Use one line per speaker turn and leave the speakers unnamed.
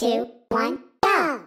two, one, go!